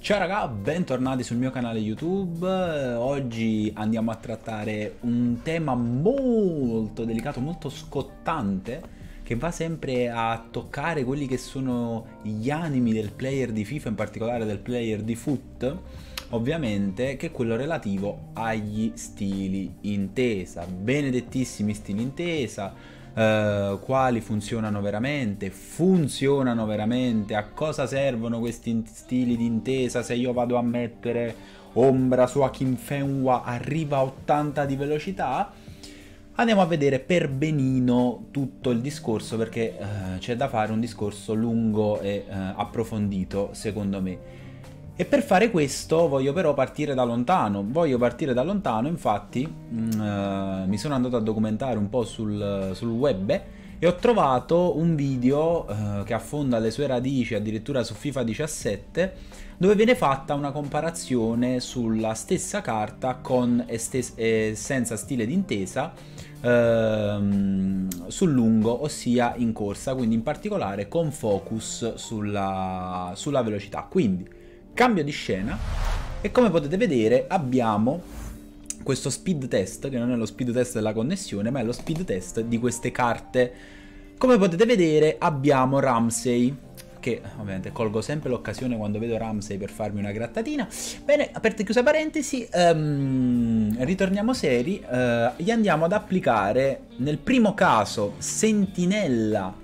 Ciao raga, bentornati sul mio canale YouTube. Oggi andiamo a trattare un tema molto delicato, molto scottante, che va sempre a toccare quelli che sono gli animi del player di FIFA, in particolare del player di foot, ovviamente, che è quello relativo agli stili intesa. Benedettissimi stili intesa Uh, quali funzionano veramente, funzionano veramente, a cosa servono questi stili di intesa se io vado a mettere ombra su Akin Fenwa arriva a 80 di velocità. Andiamo a vedere per benino tutto il discorso perché uh, c'è da fare un discorso lungo e uh, approfondito secondo me. E per fare questo voglio però partire da lontano, voglio partire da lontano, infatti mh, mm, mi sono andato a documentare un po' sul, sul web e ho trovato un video uh, che affonda le sue radici addirittura su FIFA 17 dove viene fatta una comparazione sulla stessa carta con e, stes- e senza stile d'intesa uh, sul lungo ossia in corsa quindi in particolare con focus sulla, sulla velocità. Quindi Cambio di scena e come potete vedere abbiamo questo speed test, che non è lo speed test della connessione, ma è lo speed test di queste carte. Come potete vedere abbiamo Ramsey, che ovviamente colgo sempre l'occasione quando vedo Ramsey per farmi una grattatina. Bene, aperte e chiuse parentesi, um, ritorniamo seri, uh, gli andiamo ad applicare nel primo caso Sentinella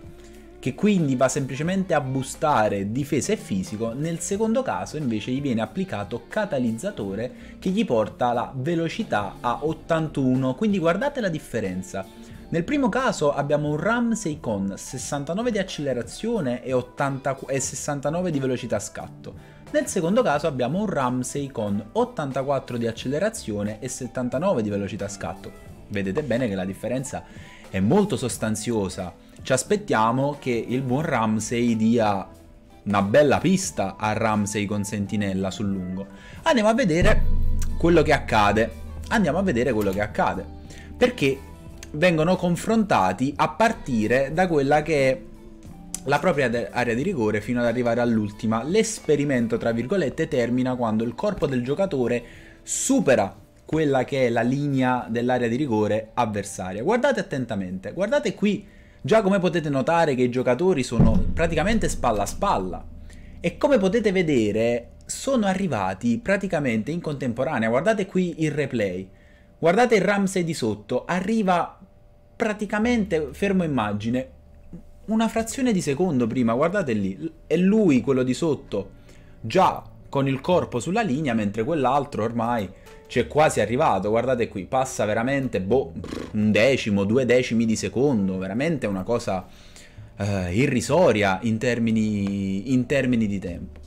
che quindi va semplicemente a boostare difesa e fisico, nel secondo caso invece gli viene applicato catalizzatore che gli porta la velocità a 81, quindi guardate la differenza. Nel primo caso abbiamo un Ramsey con 69 di accelerazione e, 80, e 69 di velocità scatto. Nel secondo caso abbiamo un Ramsey con 84 di accelerazione e 79 di velocità scatto. Vedete bene che la differenza è molto sostanziosa ci aspettiamo che il buon Ramsey dia una bella pista a Ramsey con Sentinella sul lungo. Andiamo a vedere quello che accade. Andiamo a vedere quello che accade. Perché vengono confrontati a partire da quella che è la propria area di rigore fino ad arrivare all'ultima. L'esperimento, tra virgolette, termina quando il corpo del giocatore supera quella che è la linea dell'area di rigore avversaria. Guardate attentamente, guardate qui Già come potete notare che i giocatori sono praticamente spalla a spalla. E come potete vedere sono arrivati praticamente in contemporanea. Guardate qui il replay. Guardate il Ramsey di sotto, arriva praticamente fermo immagine. Una frazione di secondo prima, guardate lì, è lui quello di sotto. Già con il corpo sulla linea mentre quell'altro ormai c'è quasi arrivato, guardate qui, passa veramente boh, un decimo, due decimi di secondo, veramente una cosa eh, irrisoria in termini, in termini di tempo.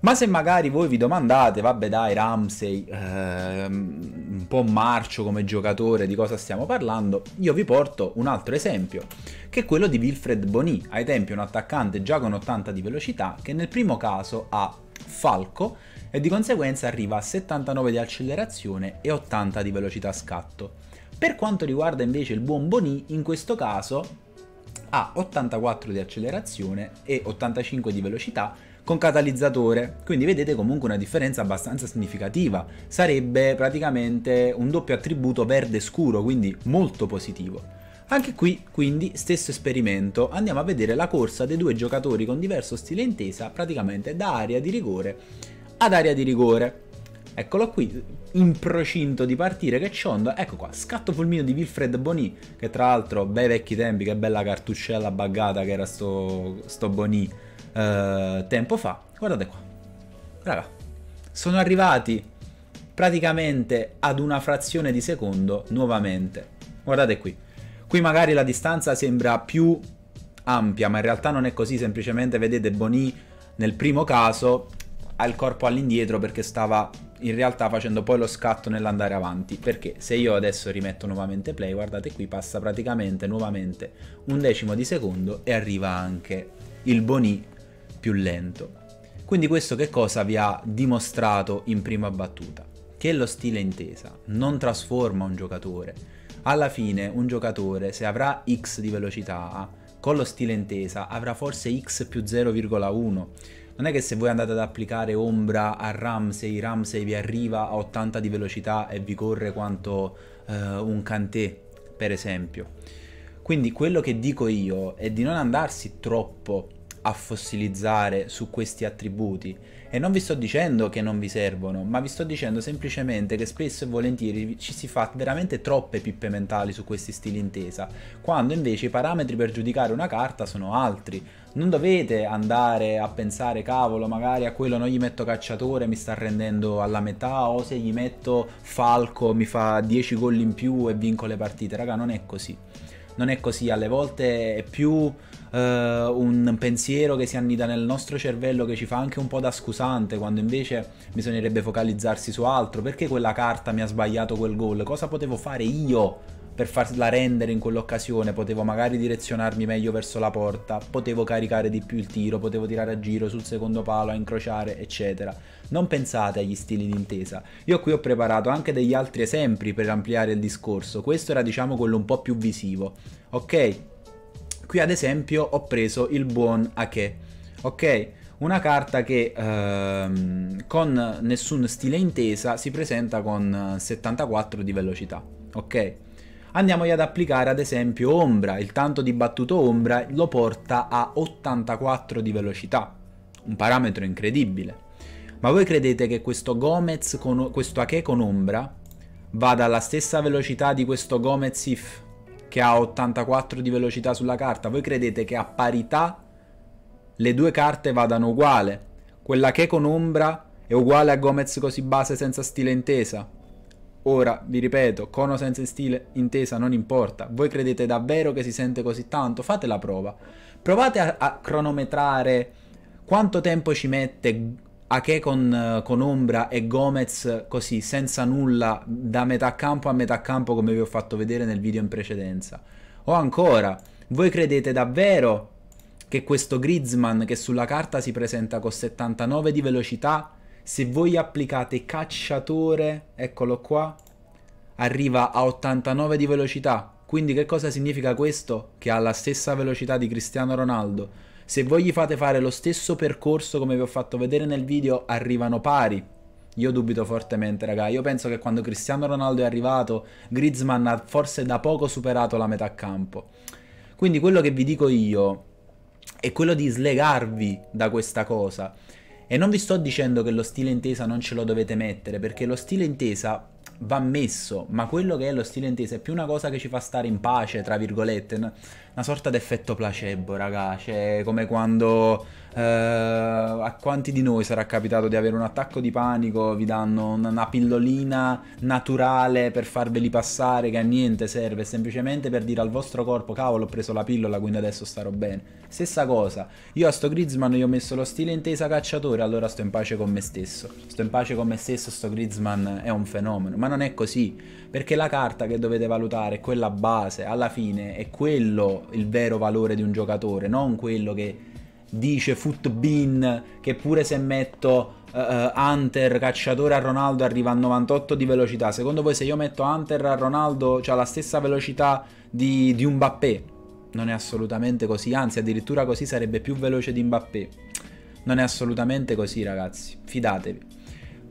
Ma se magari voi vi domandate, vabbè dai Ramsey, ehm, un po' marcio come giocatore, di cosa stiamo parlando, io vi porto un altro esempio, che è quello di Wilfred Boni, ai tempi un attaccante già con 80 di velocità, che nel primo caso ha Falco e di conseguenza arriva a 79 di accelerazione e 80 di velocità scatto. Per quanto riguarda invece il buon Boni, in questo caso ha 84 di accelerazione e 85 di velocità con catalizzatore, quindi vedete comunque una differenza abbastanza significativa. Sarebbe praticamente un doppio attributo verde scuro, quindi molto positivo. Anche qui, quindi, stesso esperimento, andiamo a vedere la corsa dei due giocatori con diverso stile intesa, praticamente da area di rigore ad area di rigore. Eccolo qui, in procinto di partire che cionda, ecco qua, scatto fulmino di Wilfred Boni, che tra l'altro, bei vecchi tempi, che bella cartuccella buggata che era sto, sto Boni eh, tempo fa. Guardate qua, raga, sono arrivati praticamente ad una frazione di secondo nuovamente. Guardate qui, Qui magari la distanza sembra più ampia, ma in realtà non è così, semplicemente vedete Boni nel primo caso ha il corpo all'indietro perché stava in realtà facendo poi lo scatto nell'andare avanti. Perché se io adesso rimetto nuovamente play, guardate qui passa praticamente nuovamente un decimo di secondo e arriva anche il Boni più lento. Quindi questo che cosa vi ha dimostrato in prima battuta? Che lo stile intesa non trasforma un giocatore, alla fine un giocatore se avrà x di velocità con lo stile intesa avrà forse x più 0,1 non è che se voi andate ad applicare ombra a Ramsey, Ramsey vi arriva a 80 di velocità e vi corre quanto uh, un Kanté, per esempio. Quindi quello che dico io è di non andarsi troppo a fossilizzare su questi attributi e non vi sto dicendo che non vi servono, ma vi sto dicendo semplicemente che spesso e volentieri ci si fa veramente troppe pippe mentali su questi stili intesa, quando invece i parametri per giudicare una carta sono altri. Non dovete andare a pensare, cavolo, magari a quello non gli metto cacciatore, mi sta rendendo alla metà, o se gli metto falco mi fa 10 gol in più e vinco le partite. Raga, non è così non è così, alle volte è più uh, un pensiero che si annida nel nostro cervello che ci fa anche un po' da scusante, quando invece bisognerebbe focalizzarsi su altro. Perché quella carta mi ha sbagliato quel gol? Cosa potevo fare io? Per farla rendere in quell'occasione, potevo magari direzionarmi meglio verso la porta, potevo caricare di più il tiro, potevo tirare a giro sul secondo palo, a incrociare, eccetera. Non pensate agli stili d'intesa. Io qui ho preparato anche degli altri esempi per ampliare il discorso. Questo era diciamo quello un po' più visivo. Ok? Qui ad esempio ho preso il buon Ake. Ok? Una carta che ehm, con nessun stile intesa si presenta con 74 di velocità. Ok? Andiamogli ad applicare ad esempio ombra, il tanto dibattuto ombra lo porta a 84 di velocità, un parametro incredibile. Ma voi credete che questo Gomez, con, questo Ake con ombra, vada alla stessa velocità di questo Gomez If che ha 84 di velocità sulla carta? Voi credete che a parità le due carte vadano uguale? Quella che con ombra è uguale a Gomez così base senza stile intesa? Ora, vi ripeto, cono senza stile intesa non importa. Voi credete davvero che si sente così tanto? Fate la prova. Provate a, a cronometrare quanto tempo ci mette Ake con, con Ombra e Gomez così, senza nulla, da metà campo a metà campo come vi ho fatto vedere nel video in precedenza. O ancora, voi credete davvero che questo Griezmann che sulla carta si presenta con 79 di velocità se voi applicate cacciatore, eccolo qua, arriva a 89 di velocità. Quindi che cosa significa questo? Che ha la stessa velocità di Cristiano Ronaldo. Se voi gli fate fare lo stesso percorso come vi ho fatto vedere nel video, arrivano pari. Io dubito fortemente, raga. Io penso che quando Cristiano Ronaldo è arrivato, Griezmann ha forse da poco superato la metà campo. Quindi quello che vi dico io è quello di slegarvi da questa cosa e non vi sto dicendo che lo stile intesa non ce lo dovete mettere, perché lo stile intesa va messo, ma quello che è lo stile intesa è più una cosa che ci fa stare in pace, tra virgolette, una sorta di effetto placebo, raga, cioè come quando eh, a quanti di noi sarà capitato di avere un attacco di panico, vi danno una pillolina naturale per farveli passare che a niente serve, semplicemente per dire al vostro corpo cavolo ho preso la pillola quindi adesso starò bene. Stessa cosa, io a sto Griezmann gli ho messo lo stile intesa cacciatore, allora sto in pace con me stesso. Sto in pace con me stesso, sto Griezmann è un fenomeno, ma non è così, perché la carta che dovete valutare è quella base, alla fine è quello il vero valore di un giocatore, non quello che dice Footbin che pure se metto uh, Hunter cacciatore a Ronaldo arriva a 98 di velocità. Secondo voi se io metto Hunter a Ronaldo ha la stessa velocità di, di un Mbappé? Non è assolutamente così, anzi addirittura così sarebbe più veloce di Mbappé. Non è assolutamente così ragazzi, fidatevi.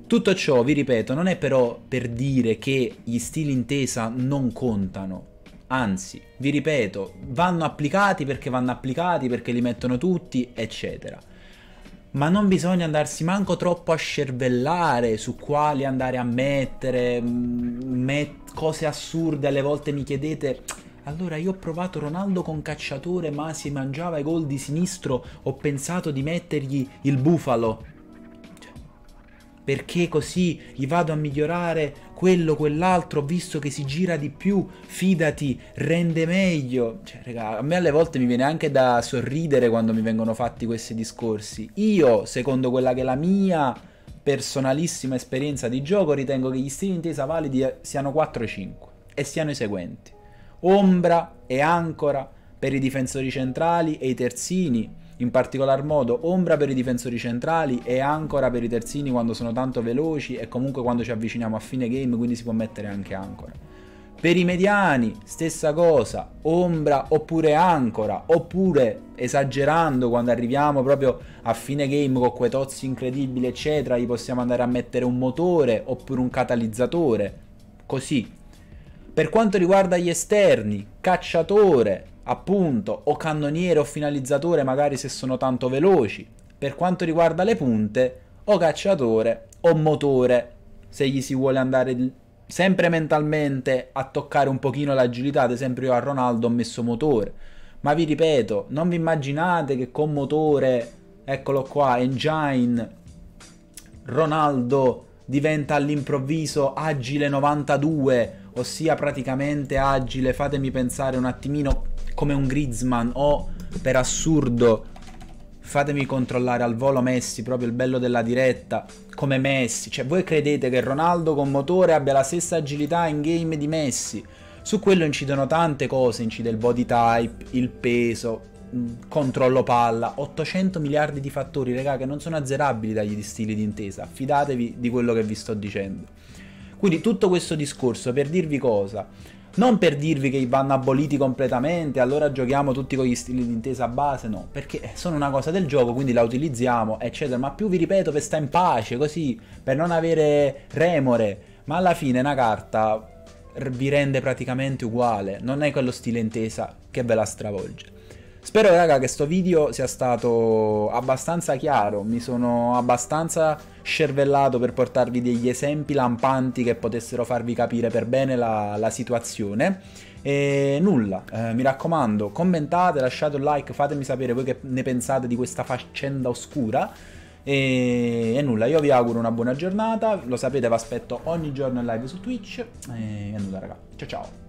Tutto ciò, vi ripeto, non è però per dire che gli stili intesa non contano Anzi, vi ripeto, vanno applicati perché vanno applicati, perché li mettono tutti, eccetera. Ma non bisogna andarsi manco troppo a scervellare su quali andare a mettere, mm, met- cose assurde. Alle volte mi chiedete, allora io ho provato Ronaldo con cacciatore ma si mangiava i gol di sinistro, ho pensato di mettergli il bufalo perché così gli vado a migliorare quello, quell'altro, visto che si gira di più, fidati, rende meglio. Cioè, raga, a me alle volte mi viene anche da sorridere quando mi vengono fatti questi discorsi. Io, secondo quella che è la mia personalissima esperienza di gioco, ritengo che gli stili intesa validi siano 4-5 e siano i seguenti. Ombra e ancora per i difensori centrali e i terzini in particolar modo ombra per i difensori centrali e ancora per i terzini quando sono tanto veloci e comunque quando ci avviciniamo a fine game, quindi si può mettere anche ancora. Per i mediani, stessa cosa, ombra oppure ancora, oppure esagerando quando arriviamo proprio a fine game con quei tozzi incredibili, eccetera, gli possiamo andare a mettere un motore oppure un catalizzatore, così. Per quanto riguarda gli esterni, cacciatore, appunto, o cannoniere o finalizzatore, magari se sono tanto veloci. Per quanto riguarda le punte, o cacciatore o motore, se gli si vuole andare sempre mentalmente a toccare un pochino l'agilità, ad esempio io a Ronaldo ho messo motore, ma vi ripeto, non vi immaginate che con motore, eccolo qua, engine, Ronaldo diventa all'improvviso agile 92, ossia praticamente agile, fatemi pensare un attimino come un Griezmann o per assurdo fatemi controllare al volo Messi, proprio il bello della diretta, come Messi. Cioè, voi credete che Ronaldo con motore abbia la stessa agilità in game di Messi? Su quello incidono tante cose, incide il body type, il peso, mm, controllo palla, 800 miliardi di fattori, raga, che non sono azzerabili dagli stili di intesa. Fidatevi di quello che vi sto dicendo. Quindi tutto questo discorso per dirvi cosa? Non per dirvi che vanno aboliti completamente, allora giochiamo tutti con gli stili di intesa base, no, perché sono una cosa del gioco, quindi la utilizziamo, eccetera, ma più vi ripeto per stare in pace, così, per non avere remore, ma alla fine una carta vi rende praticamente uguale, non è quello stile intesa che ve la stravolge. Spero raga che questo video sia stato abbastanza chiaro, mi sono abbastanza scervellato per portarvi degli esempi lampanti che potessero farvi capire per bene la, la situazione. E nulla, eh, mi raccomando, commentate, lasciate un like, fatemi sapere voi che ne pensate di questa faccenda oscura. E, e, nulla, io vi auguro una buona giornata, lo sapete, vi aspetto ogni giorno in live su Twitch. E, e nulla, raga, ciao ciao.